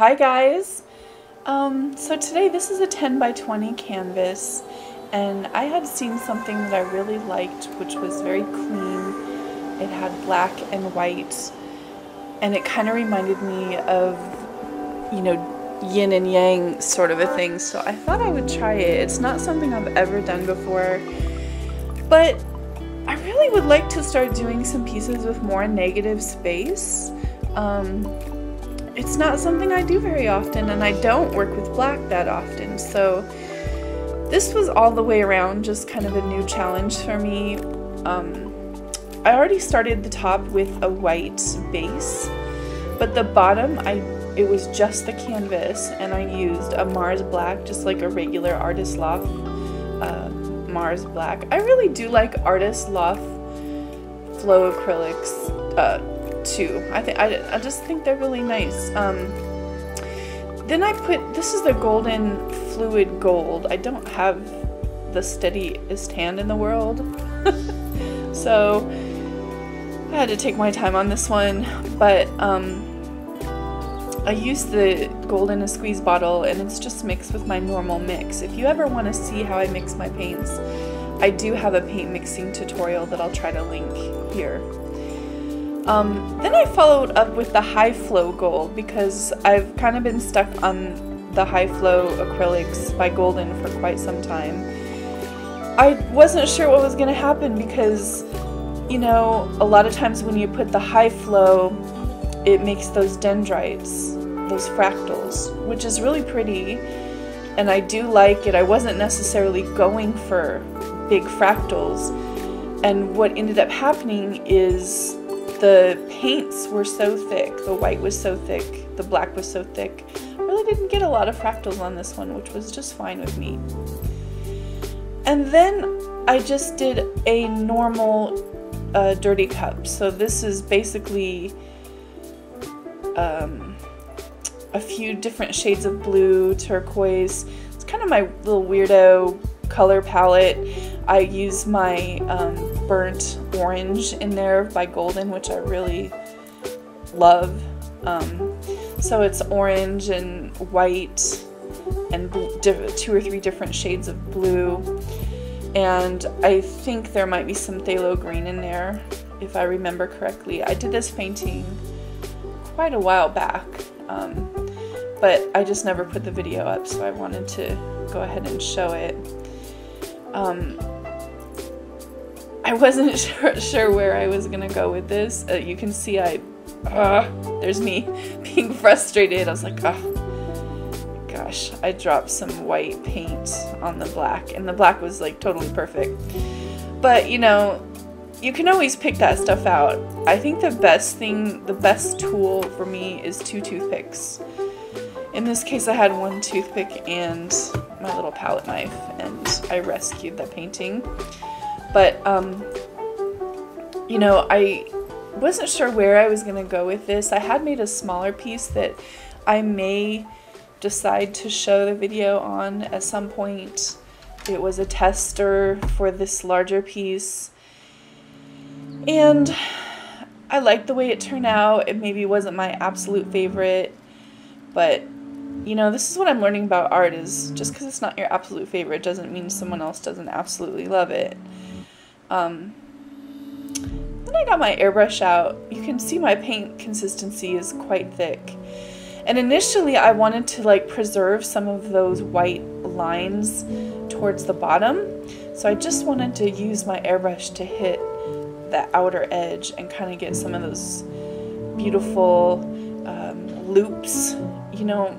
Hi guys! Um, so today this is a 10 by 20 canvas and I had seen something that I really liked which was very clean. It had black and white and it kind of reminded me of, you know, yin and yang sort of a thing so I thought I would try it. It's not something I've ever done before but I really would like to start doing some pieces with more negative space. Um, it's not something I do very often, and I don't work with black that often. So this was all the way around just kind of a new challenge for me. Um, I already started the top with a white base, but the bottom, I it was just the canvas, and I used a Mars Black, just like a regular Artist Loft uh, Mars Black. I really do like Artist Loft Flow Acrylics. Uh, too. I think I, just think they're really nice. Um, then I put this is the golden fluid gold. I don't have the steadiest hand in the world, so I had to take my time on this one. But um, I used the gold in a squeeze bottle, and it's just mixed with my normal mix. If you ever want to see how I mix my paints, I do have a paint mixing tutorial that I'll try to link here. Um, then I followed up with the high flow gold because I've kind of been stuck on the high flow acrylics by Golden for quite some time. I wasn't sure what was going to happen because, you know, a lot of times when you put the high flow, it makes those dendrites, those fractals, which is really pretty and I do like it. I wasn't necessarily going for big fractals and what ended up happening is the paints were so thick, the white was so thick, the black was so thick. I really didn't get a lot of fractals on this one, which was just fine with me. And then I just did a normal uh, dirty cup. So this is basically um, a few different shades of blue, turquoise. It's kind of my little weirdo color palette. I use my um, burnt orange in there by Golden, which I really love. Um, so it's orange and white and two or three different shades of blue. And I think there might be some phthalo green in there, if I remember correctly. I did this painting quite a while back, um, but I just never put the video up, so I wanted to go ahead and show it. Um, I wasn't sure, sure where I was gonna go with this. Uh, you can see I, uh, there's me being frustrated. I was like, oh, gosh, I dropped some white paint on the black, and the black was like totally perfect. But you know, you can always pick that stuff out. I think the best thing, the best tool for me is two toothpicks. In this case, I had one toothpick and my little palette knife, and I rescued the painting. But, um, you know, I wasn't sure where I was going to go with this. I had made a smaller piece that I may decide to show the video on at some point. It was a tester for this larger piece. And I liked the way it turned out. It maybe wasn't my absolute favorite, but you know, this is what I'm learning about art is just because it's not your absolute favorite doesn't mean someone else doesn't absolutely love it. Um, then I got my airbrush out. You can see my paint consistency is quite thick. And initially I wanted to like preserve some of those white lines towards the bottom. So I just wanted to use my airbrush to hit the outer edge and kind of get some of those beautiful um, loops, you know,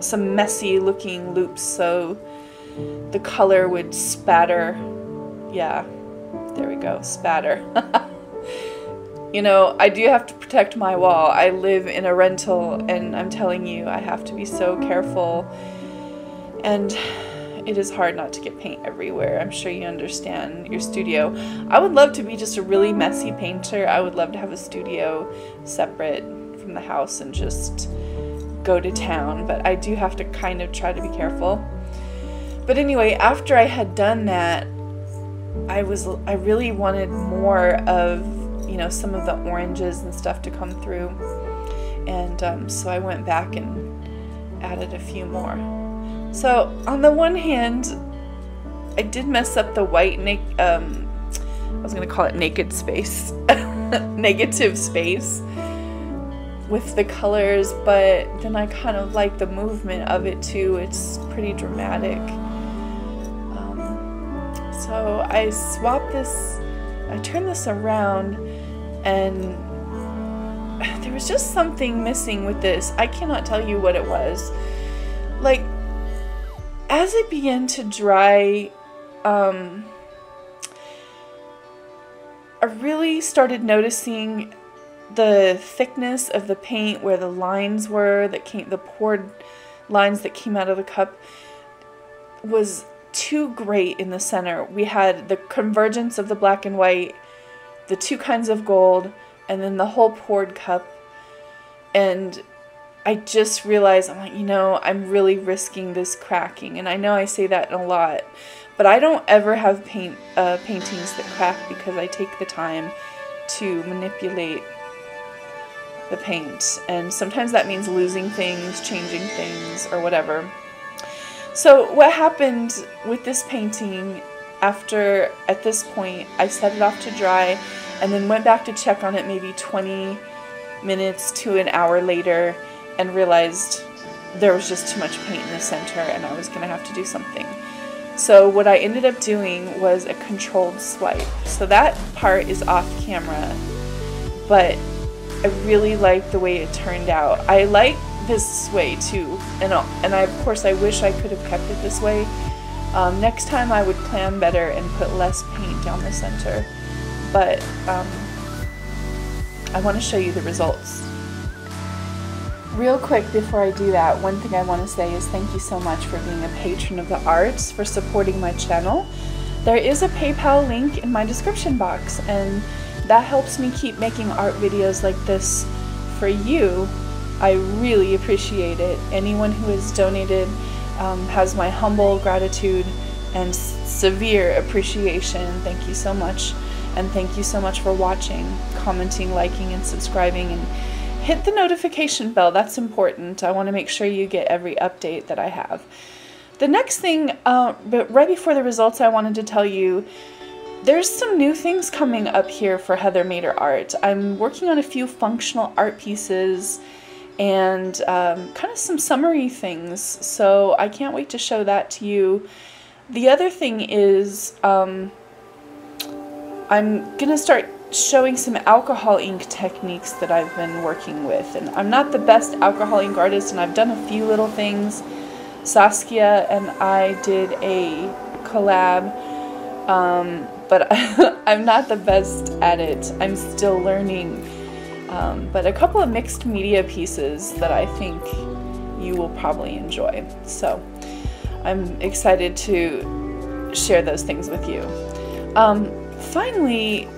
some messy looking loops so the color would spatter. Yeah, there we go, spatter. you know, I do have to protect my wall. I live in a rental and I'm telling you, I have to be so careful. And it is hard not to get paint everywhere. I'm sure you understand your studio. I would love to be just a really messy painter. I would love to have a studio separate from the house and just go to town, but I do have to kind of try to be careful. But anyway, after I had done that, I was I really wanted more of you know some of the oranges and stuff to come through, and um, so I went back and added a few more. So on the one hand, I did mess up the white um, I was gonna call it naked space, negative space with the colors, but then I kind of like the movement of it too. It's pretty dramatic. So I swapped this, I turned this around, and there was just something missing with this. I cannot tell you what it was. Like, as it began to dry, um, I really started noticing the thickness of the paint where the lines were that came the poured lines that came out of the cup was too great in the center. We had the convergence of the black and white, the two kinds of gold, and then the whole poured cup. And I just realized I'm like, you know, I'm really risking this cracking. And I know I say that a lot, but I don't ever have paint uh, paintings that crack because I take the time to manipulate the paint. And sometimes that means losing things, changing things, or whatever. So what happened with this painting after, at this point, I set it off to dry and then went back to check on it maybe 20 minutes to an hour later and realized there was just too much paint in the center and I was going to have to do something. So what I ended up doing was a controlled swipe. So that part is off camera, but I really like the way it turned out. I like this way too, and and I, of course I wish I could have kept it this way. Um, next time I would plan better and put less paint down the center, but um, I want to show you the results. Real quick before I do that, one thing I want to say is thank you so much for being a patron of the arts, for supporting my channel. There is a PayPal link in my description box, and that helps me keep making art videos like this for you. I really appreciate it. Anyone who has donated um, has my humble gratitude and severe appreciation. Thank you so much. And thank you so much for watching, commenting, liking, and subscribing. And hit the notification bell. That's important. I want to make sure you get every update that I have. The next thing, uh, but right before the results, I wanted to tell you there's some new things coming up here for Heather Mader Art. I'm working on a few functional art pieces and um, kind of some summary things, so I can't wait to show that to you. The other thing is um, I'm going to start showing some alcohol ink techniques that I've been working with. And I'm not the best alcohol ink artist, and I've done a few little things. Saskia and I did a collab um, but I'm not the best at it. I'm still learning. Um, but a couple of mixed media pieces that I think you will probably enjoy. So I'm excited to share those things with you. Um, finally,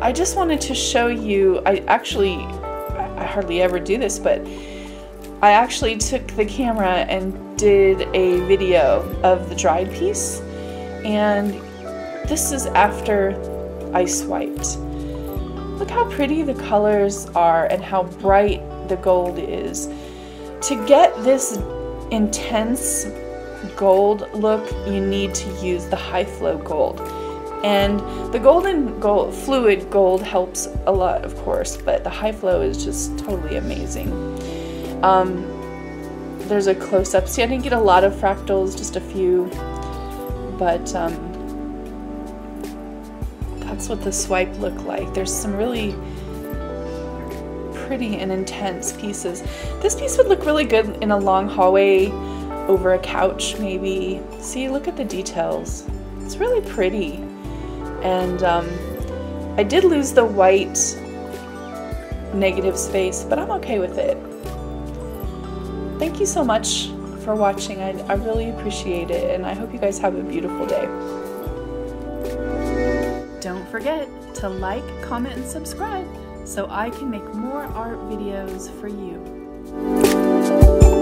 I just wanted to show you, I actually, I hardly ever do this, but I actually took the camera and did a video of the dried piece and this is after I swiped. Look how pretty the colors are and how bright the gold is. To get this intense gold look, you need to use the high flow gold. And the golden gold, fluid gold helps a lot, of course, but the high flow is just totally amazing. Um, there's a close-up. See, I didn't get a lot of fractals, just a few, but um, that's what the swipe looked like. There's some really pretty and intense pieces. This piece would look really good in a long hallway over a couch maybe. See, look at the details. It's really pretty. And um, I did lose the white negative space, but I'm okay with it. Thank you so much for watching. I, I really appreciate it, and I hope you guys have a beautiful day. Forget to like, comment, and subscribe so I can make more art videos for you.